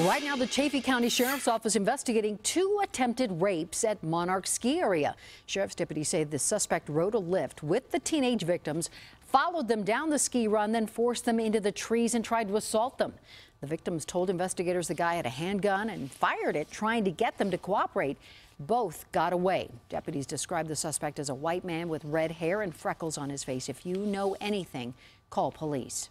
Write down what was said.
Right now, the Chaffee County Sheriff's Office investigating two attempted rapes at Monarch Ski Area. Sheriff's deputies say the suspect rode a lift with the teenage victims, followed them down the ski run, then forced them into the trees and tried to assault them. The victims told investigators the guy had a handgun and fired it, trying to get them to cooperate. Both got away. Deputies described the suspect as a white man with red hair and freckles on his face. If you know anything, call police.